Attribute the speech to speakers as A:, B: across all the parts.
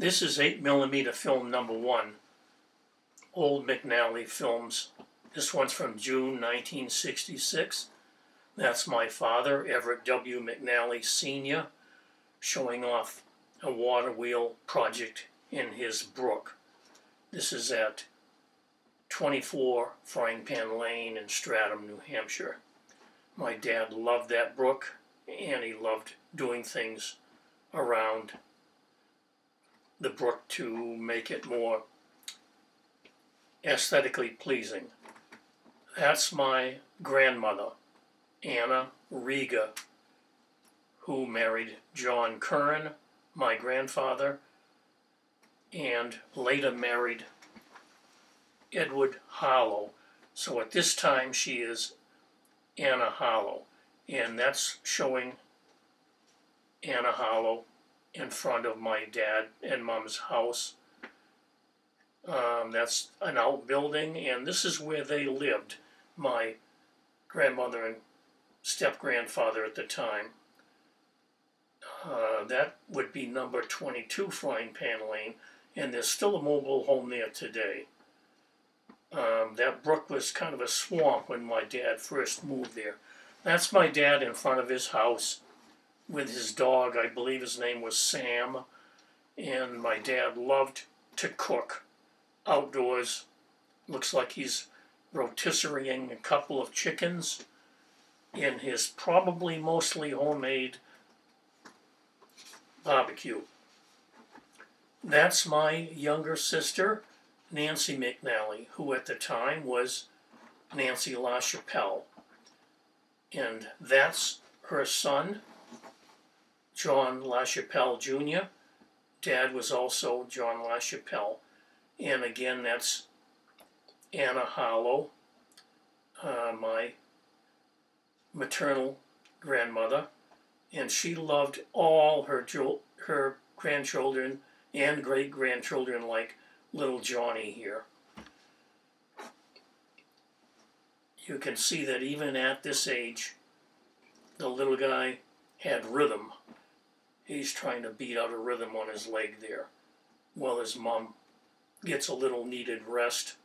A: This is 8 millimeter film number one, old McNally films. This one's from June 1966. That's my father, Everett W. McNally Sr., showing off a water wheel project in his brook. This is at 24 Frying Pan Lane in Stratham, New Hampshire. My dad loved that brook and he loved doing things around the brook to make it more aesthetically pleasing. That's my grandmother, Anna Riga, who married John Curran, my grandfather, and later married Edward Harlow. So at this time she is Anna Harlow, and that's showing Anna Harlow in front of my dad and mom's house. Um, that's an outbuilding, and this is where they lived, my grandmother and step grandfather at the time. Uh, that would be number 22 Frying Pan Lane, and there's still a mobile home there today. Um, that brook was kind of a swamp when my dad first moved there. That's my dad in front of his house with his dog. I believe his name was Sam. And my dad loved to cook outdoors. Looks like he's rotisserieing a couple of chickens in his probably mostly homemade barbecue. That's my younger sister, Nancy McNally, who at the time was Nancy LaChapelle. And that's her son, John LaChapelle Jr. Dad was also John LaChapelle. And again, that's Anna Harlow, uh, my maternal grandmother. And she loved all her, her grandchildren and great grandchildren like little Johnny here. You can see that even at this age, the little guy had rhythm. He's trying to beat out a rhythm on his leg there. While his mom gets a little needed rest,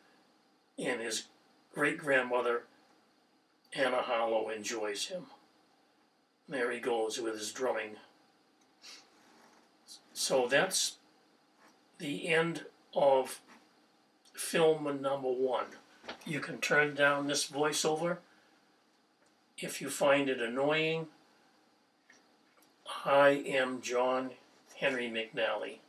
A: and his great grandmother, Anna Harlow, enjoys him. There he goes with his drumming. So that's the end of film number one. You can turn down this voiceover if you find it annoying. I am John Henry McNally.